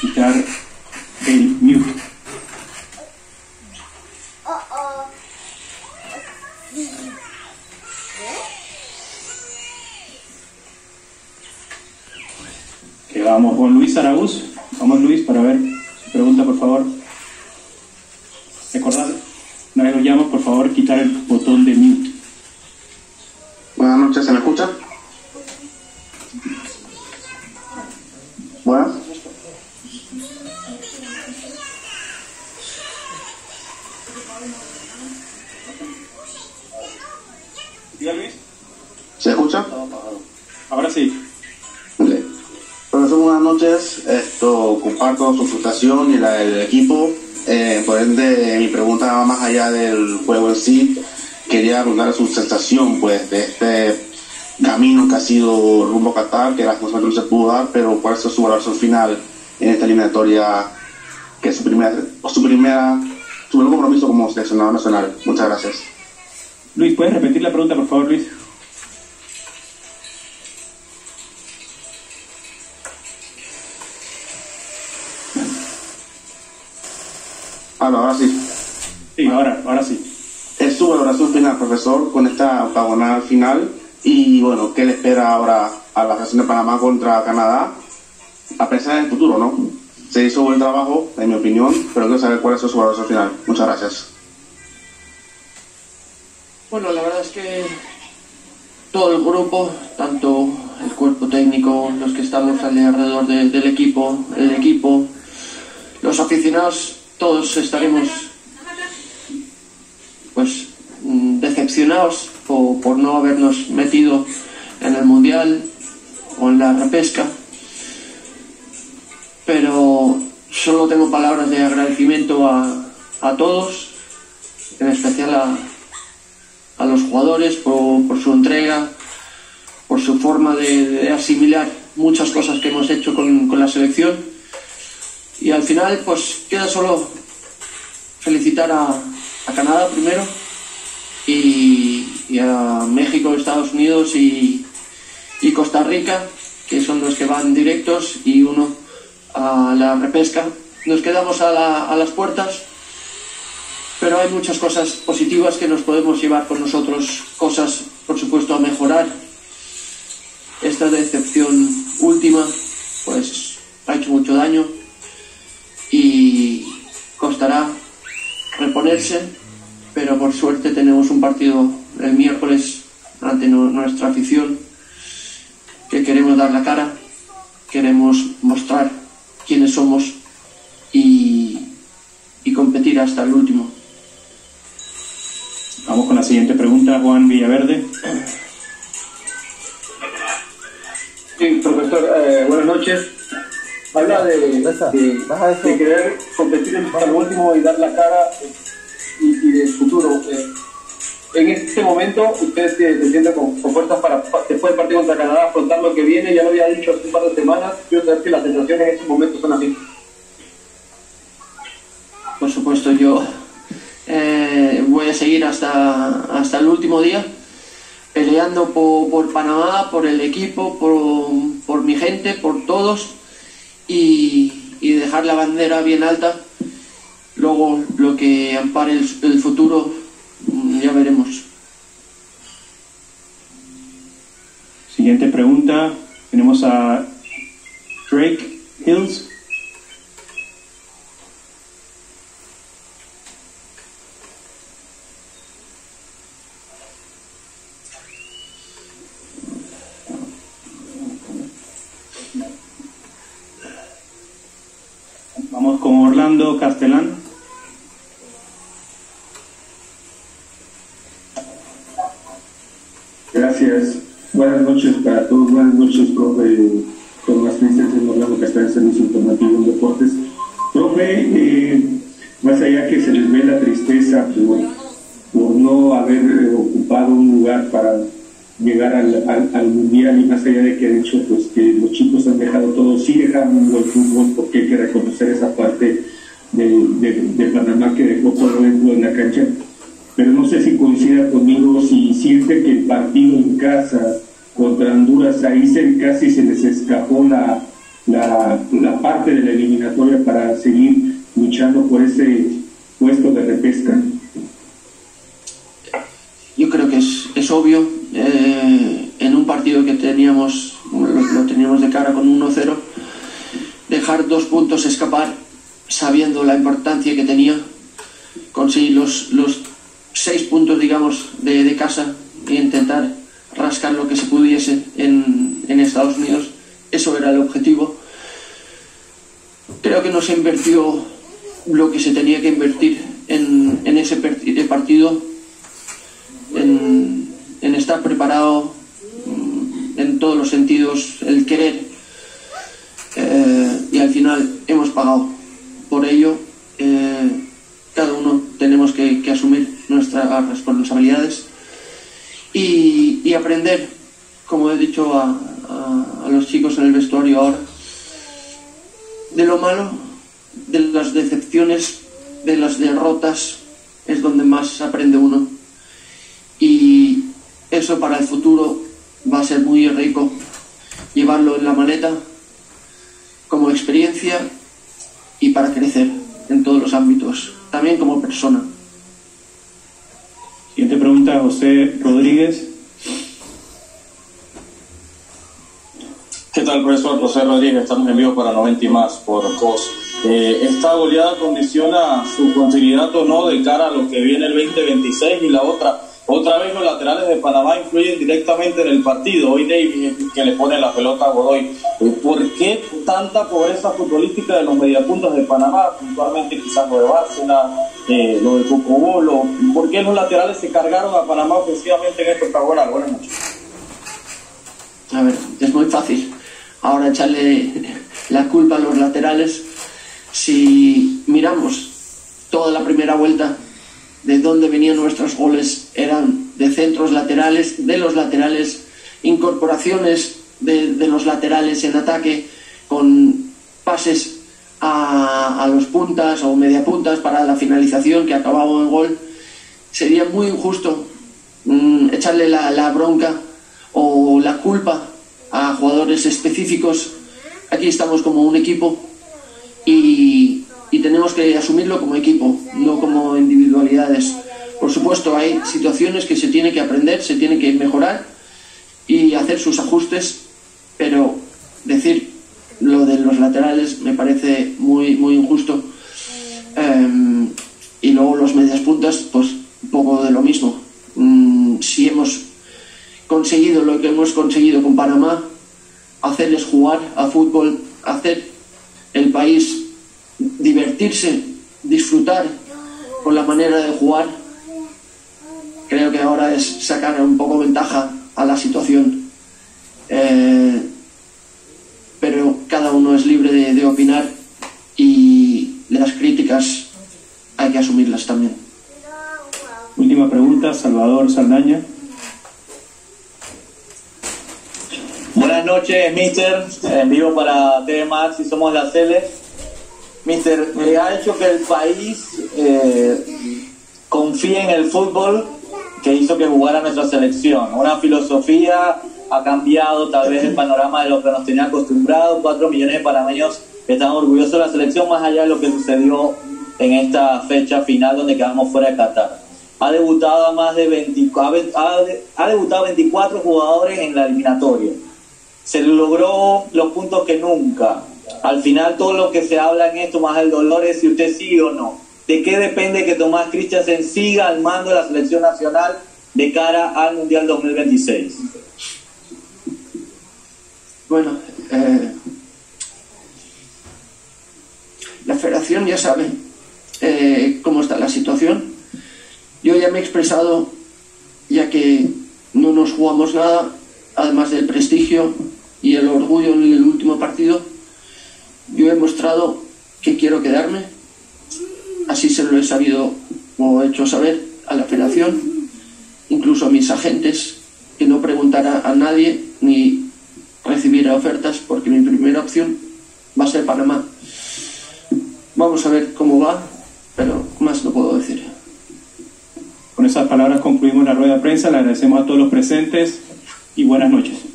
quitar el mute. Que vamos con Luis Araúz. Vamos Luis para ver su pregunta, por favor. Recordad, una vez lo llamo, por favor, quitar el botón de mute. Diga Luis. ¿Se escucha? Ahora sí. Profesor, buenas noches. Esto, comparto su frustración y la del equipo. Eh, por ende, mi pregunta va más allá del juego en sí. Quería preguntar su sensación, pues, de este camino que ha sido rumbo a Qatar, que lastimosamente no se pudo dar, pero cuál es su valoración final en esta eliminatoria, que es su primera, su primera, su primer compromiso como seleccionador nacional. Muchas gracias. Luis, ¿puedes repetir la pregunta, por favor, Luis? Ah, no, ahora sí. Sí, ahora, ahora sí. Es su valoración final, profesor, con esta octagonal final. Y bueno, ¿qué le espera ahora a la selección de Panamá contra Canadá? A pensar en el futuro, ¿no? Se hizo buen trabajo, en mi opinión, pero quiero saber cuál es su valoración final. Muchas gracias. Bueno, la verdad es que todo el grupo, tanto el cuerpo técnico, los que estamos alrededor de- del equipo, el equipo, los aficionados, todos estaremos pues mm, decepcionados por, por no habernos metido en el mundial o en la repesca. Pero solo tengo palabras de agradecimiento a, a todos, en especial a, a los jugadores por, su entrega, por su forma de, asimilar muchas cosas que hemos hecho con, la selección. Y al final, pues queda solo felicitar a, Canadá primero y, a México, Estados Unidos y, Costa Rica, que son los que van directos, y uno a la repesca. Nos quedamos a las puertas pero hay muchas cosas positivas que nos podemos llevar con nosotros, cosas, por supuesto, a mejorar. Esta decepción última, pues, ha hecho mucho daño y costará reponerse, pero por suerte tenemos un partido el miércoles ante nu- nuestra afición que queremos dar la cara, queremos mostrar quiénes somos y, y competir hasta el último. Vamos con la siguiente pregunta, Juan Villaverde. Sí, profesor, eh, buenas noches. Habla de, de, de querer competir hasta el último y dar la cara y, y del futuro. Eh, en este momento, usted se, se siente con, con fuerzas para, pa- después del partido contra Canadá, afrontar lo que viene. Ya lo había dicho hace un par de semanas. Quiero saber si las sensaciones en este momento son las mismas. Por supuesto, yo eh, voy a seguir hasta, hasta el último día peleando por, Panamá, por el equipo, por, por mi gente, por todos y, dejar la bandera bien alta. Luego, lo que ampare el, el futuro, mm, ya veremos. Siguiente pregunta, tenemos a Drake Hills. Orlando Castellán. Gracias. Buenas noches para todos. Buenas noches, profe Tomás Cristian Morlano, que está en Servicio Informativo en Deportes. Profe, eh, más allá que se les ve la tristeza por, no haber eh, ocupado un lugar para llegar al, al- al Mundial y más allá de que han dicho pues, que los chicos han dejado todo, sí dejaron un buen fútbol porque hay que reconocer esa parte de, Panamá que dejó todo dentro de la cancha pero no sé si coincida conmigo si siente que el partido en casa contra Honduras ahí se, casi se les escapó la, la, la parte de la eliminatoria para seguir luchando por ese puesto de repesca? Yo creo que es, es obvio. Eh, en un partido que teníamos, lo teníamos de cara con 1-0, dejar dos puntos escapar sabiendo la importancia que tenía, conseguir los, los seis puntos, digamos, de, de casa e intentar rascar lo que se pudiese en, en Estados Unidos. Eso era el objetivo. Creo que no se invirtió lo que se tenía que invertir en, en ese partido, en, en, estar preparado mm, en todos los sentidos, el querer. Eh, y al final hemos pagado. Por ello, eh, cada uno tenemos que, que, asumir nuestras y, aprender, como he dicho a los chicos en el vestuario ahora, de lo malo de las decepciones, de las derrotas, es donde más aprende uno. Y eso para el futuro va a ser muy rico, llevarlo en la maleta como experiencia y para crecer en todos los ámbitos, también como persona. Pregunta, José Rodríguez. ¿Qué tal, profesor José Rodríguez? Estamos en vivo para 90 y más por COS. Eh, ¿Esta goleada condiciona su continuidad o no de cara a lo que viene el 2026 y la otra? Otra vez los laterales de Panamá influyen directamente en el partido. Hoy David que le pone la pelota a Godoy. Eh, ¿Por qué tanta pobreza futbolística de los mediapuntos de Panamá? Puntualmente quizás lo de Bárcena, eh, lo de Cocobolo. ¿Por qué los laterales se cargaron a Panamá ofensivamente en este octagonal? Buenas noches. A ver, es muy fácil ahora echarle la culpa a los laterales. Si miramos toda la primera vuelta, de dónde venían nuestros goles eran de centros laterales, de los laterales, incorporaciones de, los laterales en ataque, con pases a, los puntas o media puntas para la finalización que acababa en gol. Sería muy injusto mmm, echarle la, la bronca o la culpa a jugadores específicos. Aquí estamos como un equipo y, tenemos que asumirlo como equipo, no como individualidades. Por supuesto, hay situaciones que se tiene que aprender, se tiene que mejorar y hacer sus ajustes, pero decir lo de los laterales me parece muy, muy injusto. Um, y luego los medias puntas, pues un poco de lo mismo. Um, si hemos conseguido lo que hemos conseguido con Panamá, hacerles jugar a fútbol, hacer el país divertirse, disfrutar con la manera de jugar, creo que ahora es sacar un poco ventaja a la situación. Eh, pero cada uno es libre de, de opinar y las críticas hay que asumirlas también. Última pregunta, Salvador Saldaña. Buenas noches, Mister. En vivo para TV Max y somos la Cele. Mister, eh, ha hecho que el país eh, confíe en el fútbol que hizo que jugara nuestra selección. Una filosofía ha cambiado tal vez el panorama de lo que nos tenía acostumbrados. Cuatro millones de panameños están orgullosos de la selección, más allá de lo que sucedió en esta fecha final donde quedamos fuera de Qatar. Ha debutado a más de 20, ha, ha debutado 24 jugadores en la eliminatoria se logró los puntos que nunca. Al final todo lo que se habla en esto, más el dolor, es si usted sigue o no. ¿De qué depende que Tomás Christensen siga al mando de la selección nacional de cara al Mundial 2026? Bueno, eh, la federación ya sabe eh, cómo está la situación. Yo ya me he expresado, ya que no nos jugamos nada, además del prestigio y el orgullo en el último partido, yo he mostrado que quiero quedarme, así se lo he sabido o hecho saber a la federación, incluso a mis agentes, que no preguntara a nadie ni recibiera ofertas, porque mi primera opción va a ser Panamá. Vamos a ver cómo va, pero más no puedo decir. Con esas palabras concluimos la rueda de prensa. Le agradecemos a todos los presentes y buenas noches.